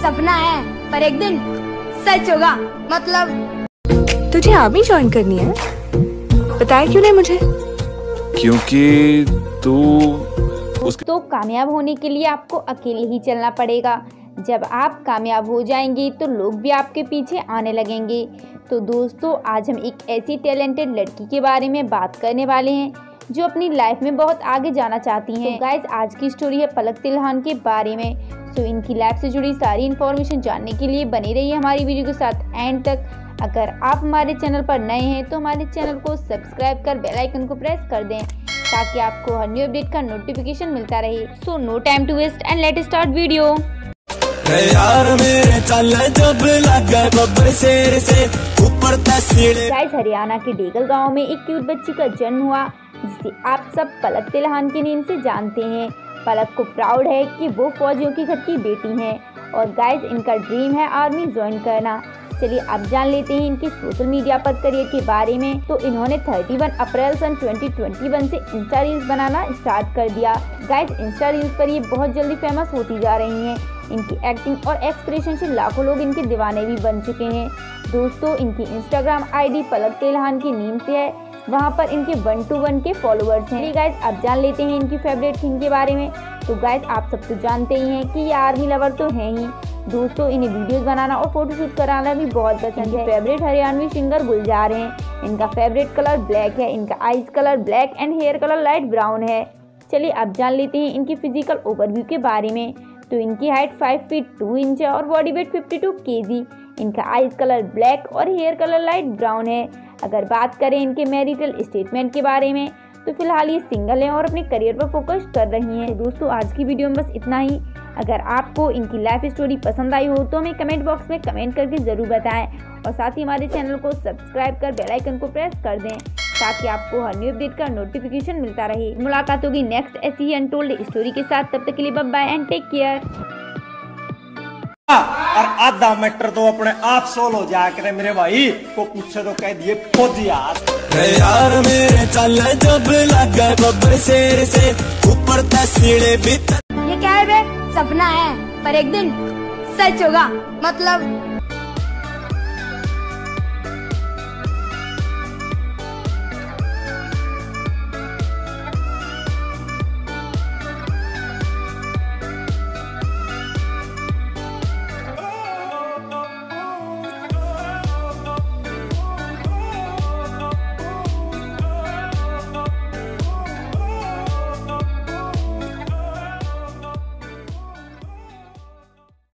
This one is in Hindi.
सपना है पर एक दिन सच होगा। मतलब तुझे आर्मी ज्वाइन करनी है। बताया क्यों नहीं मुझे? क्योंकि तू उसके तो कामयाब होने के लिए आपको अकेले ही चलना पड़ेगा। जब आप कामयाब हो जाएँगे तो लोग भी आपके पीछे आने लगेंगे। तो दोस्तों आज हम एक ऐसी टैलेंटेड लड़की के बारे में बात करने वाले हैं जो अपनी लाइफ में बहुत आगे जाना चाहती हैं। तो गाइज़ आज की स्टोरी है पलक तिलहान के बारे में। सो इनकी लाइफ से जुड़ी सारी इन्फॉर्मेशन जानने के लिए बनी रही हमारी वीडियो के साथ एंड तक। अगर आप हमारे चैनल पर नए हैं तो हमारे चैनल को सब्सक्राइब कर बेल आइकन को प्रेस कर दें ताकि आपको हर न्यू अपडेट का नोटिफिकेशन मिलता रहे। So no time to waste and let start video यार मेरे चल जब लगा बब्बर शेर से ऊपर तस्वीरें। गाइस हरियाणा के डेगल गाँव में एक क्यूट बच्ची का जन्म हुआ। जिसे आप सब पलक तिलहान के नाम से जानते हैं। पलक को प्राउड है कि वो फौजियों की घर की बेटी हैं। और गाइस इनका ड्रीम है आर्मी ज्वाइन करना। चलिए अब जान लेते हैं इनके सोशल मीडिया पर करियर के बारे में। तो इन्होंने 31 अप्रैल सन 2021 से इंस्टा रील्स बनाना स्टार्ट कर दिया। गाइस इंस्टा रील्स पर ये बहुत जल्दी फ़ेमस होती जा रही हैं। इनकी एक्टिंग और एक्सप्रेशन से लाखों लोग इनके दीवाने भी बन चुके हैं। दोस्तों, इनकी इंस्टाग्राम आईडी पलक तेलहान की नीम से है। वहाँ पर इनके वन टू वन के फॉलोअर्स हैं। गाइज़ अब जान लेते हैं इनकी फेवरेट थिंग के बारे में। तो गाइज़ आप सब तो जानते ही हैं कि ये आर्मी लवर तो हैं ही। दोस्तों, इन्हें वीडियोस बनाना और फोटोशूट कराना भी बहुत पसंद है। फेवरेट हरियाणवी सिंगर गुलजार हैं। इनका फेवरेट कलर ब्लैक है। इनका eyes colour black and hair colour light brown है। चलिए, अब जान लेते हैं इनकी फ़िज़िकल ओवरव्यू के बारे में। तो इनकी हाइट 5 फीट 2 इंच है और बॉडी वेट 52 केजी इनका आइज़ कलर ब्लैक और हेयर कलर लाइट ब्राउन है। अगर बात करें इनके मैरिटल स्टेटमेंट के बारे में तो फ़िलहाल ये सिंगल हैं और अपने करियर पर फोकस कर रही हैं। दोस्तों, आज की वीडियो में बस इतना ही। अगर आपको इनकी लाइफ स्टोरी पसंद आई हो तो हमें कमेंट बॉक्स में कमेंट करके ज़रूर बताएँ। और साथ ही हमारे चैनल को सब्सक्राइब कर बेल आइकन को प्रेस कर दें, ताकि आपको हर न्यू अपडेट का नोटिफिकेशन मिलता रहे। मुलाकात होगी नेक्स्ट ऐसी अनटोल्ड स्टोरी के साथ। तब तक के लिए बाय एंड टेक केयर और आधा मीटर तो अपने आप सोल हो जाया करे मेरे भाई को पूछे तो कह दिए फौजी यार। यार मेरे चल जब लगा बब्बर शेर से ऊपर तस्वीरें भी ये क्या है बे? सपना है पर एक दिन सच होगा मतलब